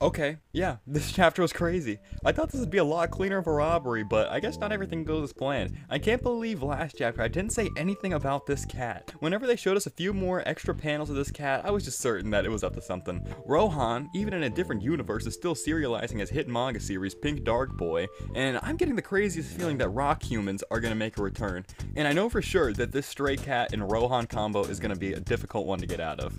Okay, yeah, this chapter was crazy. I thought this would be a lot cleaner of a robbery, but I guess not everything goes as planned. I can't believe last chapter I didn't say anything about this cat. Whenever they showed us a few more extra panels of this cat, I was just certain that it was up to something. Rohan, even in a different universe, is still serializing his hit manga series Pink Dark Boy, and I'm getting the craziest feeling that rock humans are gonna make a return. And I know for sure that this stray cat and Rohan combo is gonna be a difficult one to get out of.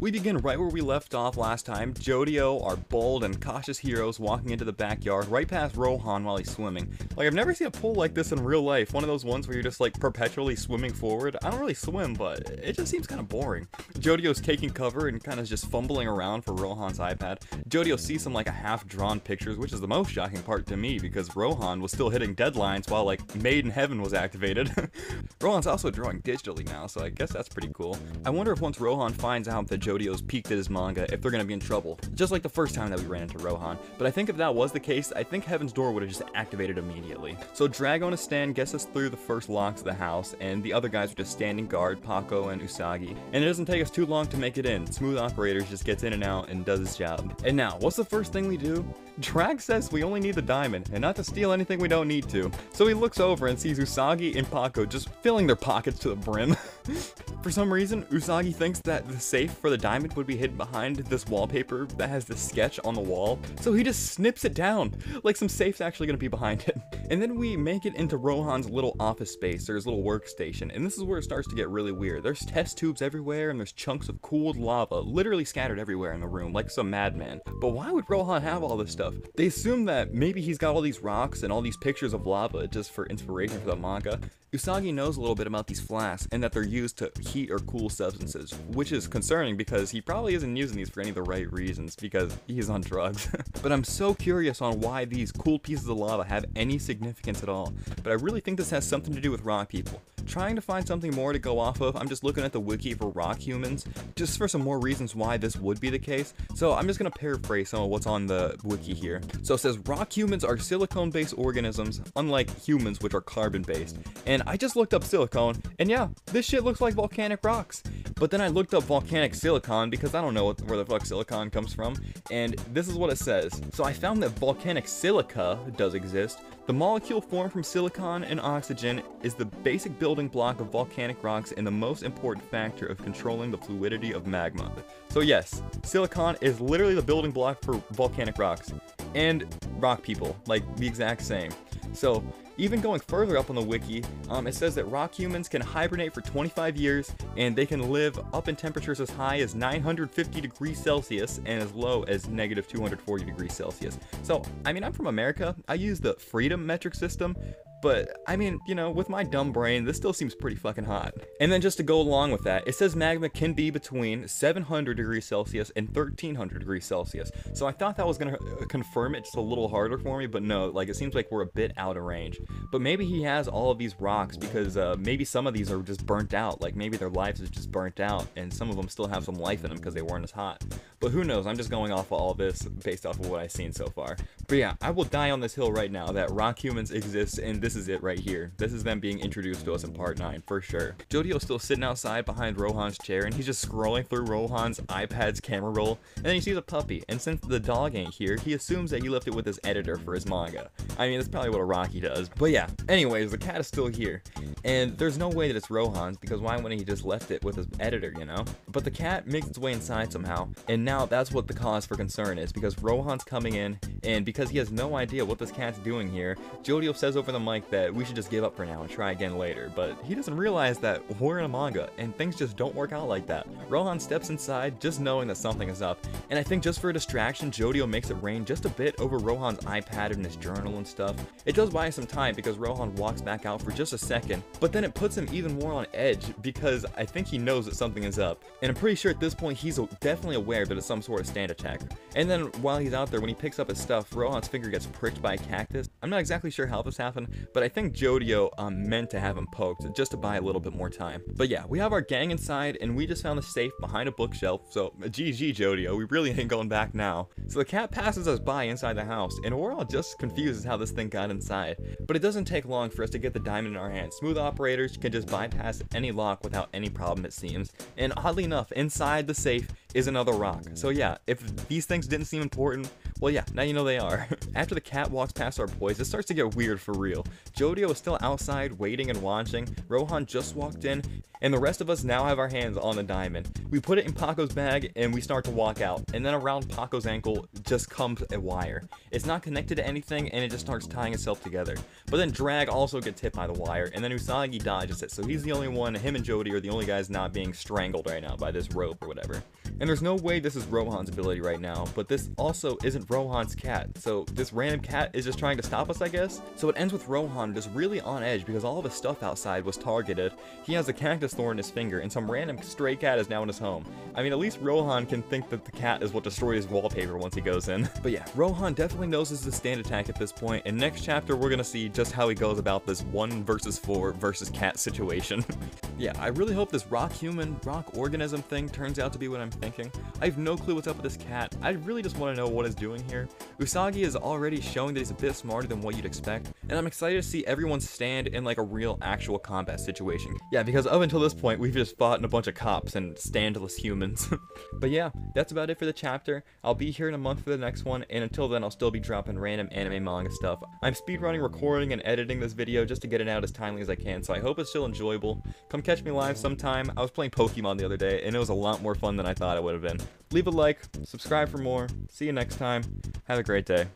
We begin right where we left off last time. Jodio, our bold and cautious heroes, walking into the backyard right past Rohan while he's swimming. Like, I've never seen a pool like this in real life. One of those ones where you're just like perpetually swimming forward. I don't really swim, but it just seems kind of boring. Jodio's taking cover and kind of just fumbling around for Rohan's iPad. Jodio sees some like a half-drawn pictures, which is the most shocking part to me because Rohan was still hitting deadlines while like Made in Heaven was activated. Rohan's also drawing digitally now, so I guess that's pretty cool. I wonder if once Rohan finds out that Jodio's peeked at his manga if they're gonna be in trouble. Just like the first time that we ran into Rohan. But I think if that was the case, I think Heaven's Door would have just activated immediately. So Dragon stand gets us through the first locks of the house, and the other guys are just standing guard, Paco and Usagi. And it doesn't take us too long to make it in. Smooth Operators just gets in and out and does his job. And now, what's the first thing we do? Drag says we only need the diamond, and not to steal anything we don't need to. So he looks over and sees Usagi and Paco just filling their pockets to the brim. For some reason, Usagi thinks that the safe for the diamond would be hidden behind this wallpaper that has this sketch on the wall, so he just snips it down, like some safe's actually gonna be behind it. And then we make it into Rohan's little office space, or his little workstation, and this is where it starts to get really weird. There's test tubes everywhere, and there's chunks of cooled lava literally scattered everywhere in the room, like some madman. But why would Rohan have all this stuff? They assume that maybe he's got all these rocks and all these pictures of lava just for inspiration for the manga. Usagi knows a little bit about these flasks and that they're used to heat or cool substances, which is concerning because he probably isn't using these for any of the right reasons because he's on drugs. but I'm so curious on why these cool pieces of lava have any significance at all. But I really think this has something to do with rock people. Trying to find something more to go off of, I'm just looking at the wiki for rock humans, just for some more reasons why this would be the case. So I'm just gonna paraphrase some of what's on the wiki here. So it says rock humans are silicone-based organisms, unlike humans which are carbon-based. And I just looked up silicone, and yeah, this shit looks like volcanic rocks. But then I looked up volcanic silicon because I don't know what, where the fuck silicon comes from, and this is what it says. So I found that volcanic silica does exist. The molecule formed from silicon and oxygen is the basic building block of volcanic rocks and the most important factor of controlling the fluidity of magma. So yes, silicon is literally the building block for volcanic rocks. And rock people, like the exact same. So even going further up on the wiki, um, it says that rock humans can hibernate for 25 years and they can live up in temperatures as high as 950 degrees Celsius and as low as negative 240 degrees Celsius. So, I mean, I'm from America. I use the freedom metric system, but, I mean, you know, with my dumb brain, this still seems pretty fucking hot. And then just to go along with that, it says magma can be between 700 degrees Celsius and 1300 degrees Celsius. So I thought that was gonna uh, confirm it just a little harder for me, but no, like it seems like we're a bit out of range. But maybe he has all of these rocks because uh, maybe some of these are just burnt out. Like maybe their lives is just burnt out and some of them still have some life in them because they weren't as hot. But who knows, I'm just going off of all this based off of what I've seen so far. But yeah, I will die on this hill right now that rock humans exist and this is it right here. This is them being introduced to us in part 9, for sure. Jodio's still sitting outside behind Rohan's chair, and he's just scrolling through Rohan's iPad's camera roll, and then he sees a puppy, and since the dog ain't here, he assumes that he left it with his editor for his manga. I mean, that's probably what a Rocky does. But yeah, anyways, the cat is still here, and there's no way that it's Rohan's, because why wouldn't he just left it with his editor, you know? But the cat makes its way inside somehow, and now that's what the cause for concern is, because Rohan's coming in, and because he has no idea what this cat's doing here, Jodio says over the mic that we should just give up for now and try again later, but he doesn't realize that we're in a manga, and things just don't work out like that. Rohan steps inside just knowing that something is up, and I think just for a distraction, Jodio makes it rain just a bit over Rohan's iPad and his journal and stuff. It does buy some time because Rohan walks back out for just a second, but then it puts him even more on edge because I think he knows that something is up, and I'm pretty sure at this point he's definitely aware that it's some sort of stand attack. And then while he's out there, when he picks up his stuff, Rohan's finger gets pricked by a cactus. I'm not exactly sure how this happened, but I think Jodio um, meant to have him poked just to buy a little bit more time. But yeah, we have our gang inside, and we just found the safe behind a bookshelf, so GG Jodio, we really ain't going back now. So the cat passes us by inside the house, and we're all just confused as how this thing got inside. But it doesn't take long for us to get the diamond in our hands. Smooth operators can just bypass any lock without any problem it seems. And oddly enough, inside the safe is another rock. So yeah, if these things didn't seem important, well yeah, now you know they are. After the cat walks past our boys, it starts to get weird for real. Jodio is still outside waiting and watching, Rohan just walked in, and the rest of us now have our hands on the diamond. We put it in Paco's bag and we start to walk out, and then around Paco's ankle just comes a wire. It's not connected to anything and it just starts tying itself together. But then Drag also gets hit by the wire, and then Usagi dodges it, so he's the only one, him and Jody are the only guys not being strangled right now by this rope or whatever. And there's no way this is Rohan's ability right now, but this also isn't Rohan's cat, so this random cat is just trying to stop us, I guess? So it ends with Rohan just really on edge because all of his stuff outside was targeted. He has a cactus thorn in his finger, and some random stray cat is now in his home. I mean, at least Rohan can think that the cat is what destroyed his wallpaper once he goes in. But yeah, Rohan definitely knows this is a stand attack at this point, and next chapter we're gonna see just how he goes about this 1 versus 4 versus cat situation. yeah, I really hope this rock human, rock organism thing turns out to be what I'm thinking. I have no clue what's up with this cat. I really just want to know what it's doing here. Usagi is already showing that he's a bit smarter than what you'd expect, and I'm excited to see everyone stand in like a real actual combat situation. Yeah, because up until this point, we've just fought in a bunch of cops and standless humans. but yeah, that's about it for the chapter. I'll be here in a month for the next one, and until then, I'll still be dropping random anime manga stuff. I'm speedrunning, recording, and editing this video just to get it out as timely as I can, so I hope it's still enjoyable. Come catch me live sometime. I was playing Pokemon the other day, and it was a lot more fun than I thought it would have been. Leave a like, subscribe for more. See you next time. Have a great day.